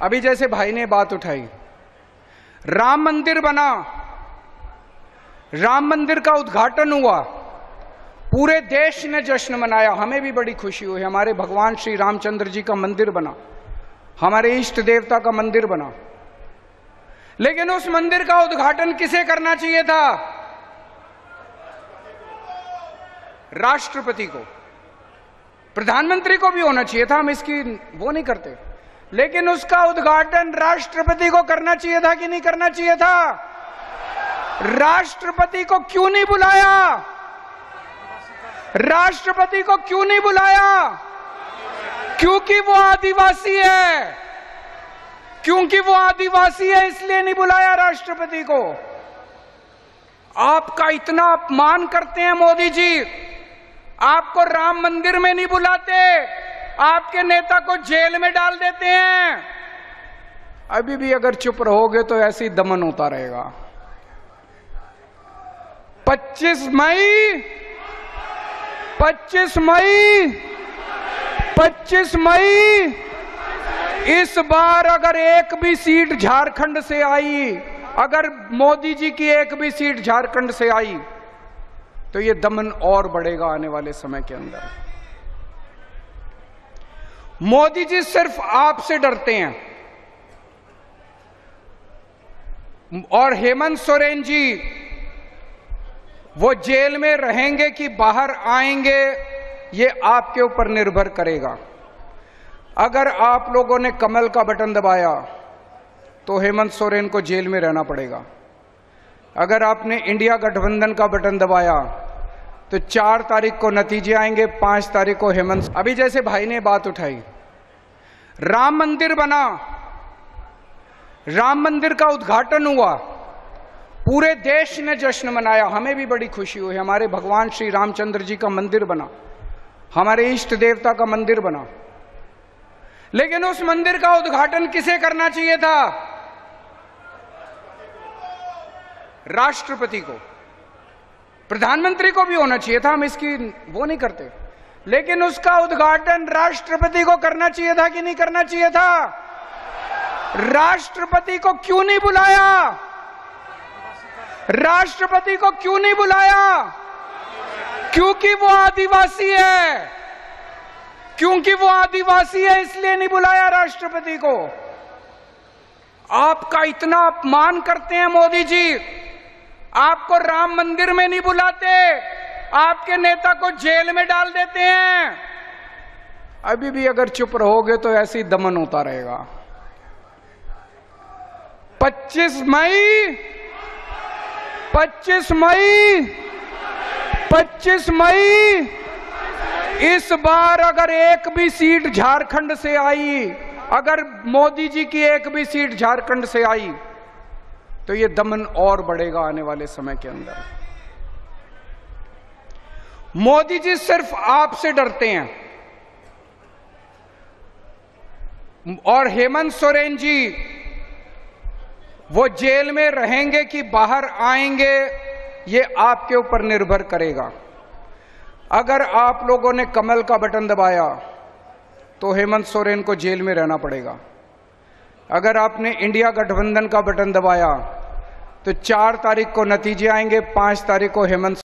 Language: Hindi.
अभी जैसे भाई ने बात उठाई, राम मंदिर बना, राम मंदिर का उद्घाटन हुआ, पूरे देश ने जश्न मनाया, हमें भी बड़ी खुशी हुई, हमारे भगवान श्री रामचंद्र जी का मंदिर बना, हमारे इष्ट देवता का मंदिर बना। लेकिन उस मंदिर का उद्घाटन किसे करना चाहिए था? राष्ट्रपति को, प्रधानमंत्री को भी होना चाहिए था, हम इसकी वो नहीं करते। लेकिन उसका उद्घाटन राष्ट्रपति को करना चाहिए था कि नहीं करना चाहिए था? राष्ट्रपति को क्यों नहीं बुलाया? राष्ट्रपति को क्यों नहीं बुलाया? क्योंकि वो आदिवासी है। क्योंकि वो आदिवासी है, इसलिए नहीं बुलाया राष्ट्रपति को। आपका इतना अपमान करते हैं मोदी जी। आपको राम मंदिर में नहीं बुलाते। आपके नेता को जेल में डाल देते हैं। अभी भी अगर चुप रहोगे तो ऐसे ही दमन होता रहेगा। 25 मई 25 मई 25 मई, इस बार अगर एक भी सीट झारखंड से आई, अगर मोदी जी की एक भी सीट झारखंड से आई तो ये दमन और बढ़ेगा आने वाले समय के अंदर। मोदी जी सिर्फ़ आपसे डरते हैं। और हेमंत सोरेन जी, वो जेल में रहेंगे कि बाहर आएँगे, ये आपके ऊपर निर्भर करेगा। अगर आप लोगों ने कमल का बटन दबाया तो हेमंत सोरेन को जेल में रहना पड़ेगा। अगर आपने इंडिया गठबंधन का बटन दबाया तो चार तारीख को नतीजे आएँगे, पाँच तारीख को हेमंत अभी जैसे भाई ने बात उठाई। राम मंदिर बना। राम मंदिर का उद्घाटन हुआ। पूरे देश ने जश्न मनाया। हमें भी बड़ी खुशी हुई। हमारे भगवान श्री रामचंद्र जी का मंदिर बना। हमारे इष्ट देवता का मंदिर बना। लेकिन उस मंदिर का उद्घाटन किसे करना चाहिए था? राष्ट्रपति को। प्रधानमंत्री को भी होना चाहिए था, हम इसकी वो नहीं करते। लेकिन उसका उद्घाटन राष्ट्रपति को करना चाहिए था कि नहीं करना चाहिए था? राष्ट्रपति को क्यों नहीं बुलाया? राष्ट्रपति को क्यों नहीं बुलाया? क्योंकि वो आदिवासी है। क्योंकि वो आदिवासी है, इसलिए नहीं बुलाया राष्ट्रपति को। आपका इतना अपमान करते हैं मोदी जी। आपको राम मंदिर में नहीं बुलाते। आपके नेता को जेल में डाल देते हैं। अभी भी अगर चुप रहोगे तो ऐसे ही दमन होता रहेगा। 25 मई 25 मई 25 मई, इस बार अगर एक भी सीट झारखंड से आई, अगर मोदी जी की एक भी सीट झारखंड से आई तो ये दमन और बढ़ेगा आने वाले समय के अंदर। मोदी जी सिर्फ़ आपसे डरते हैं। और हेमंत सोरेन जी, वो जेल में रहेंगे कि बाहर आएँगे, ये आपके ऊपर निर्भर करेगा। अगर आप लोगों ने कमल का बटन दबाया तो हेमंत सोरेन को जेल में रहना पड़ेगा। अगर आपने इंडिया गठबंधन का बटन दबाया तो चार तारीख को नतीजे आएँगे, पाँच तारीख को हेमंत